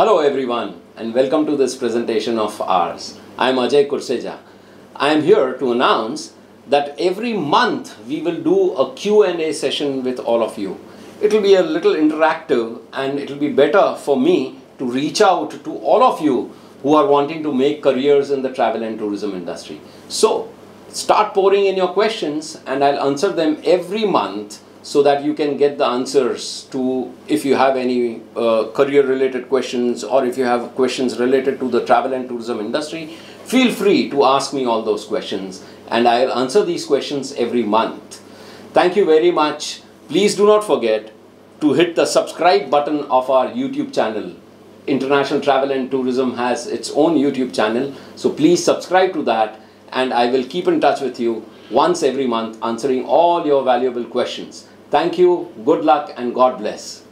Hello everyone and welcome to this presentation of ours. I am Ajay Kurseja. I am here to announce that every month we will do a Q&A session with all of you. It will be a little interactive and it will be better for me to reach out to all of you who are wanting to make careers in the travel and tourism industry. So start pouring in your questions and I'll answer them every month so that you can get the answers to if you have any uh, career related questions or if you have questions related to the travel and tourism industry feel free to ask me all those questions and I'll answer these questions every month. Thank you very much. Please do not forget to hit the subscribe button of our YouTube channel. International Travel and Tourism has its own YouTube channel, so please subscribe to that and I will keep in touch with you once every month answering all your valuable questions. Thank you, good luck and God bless.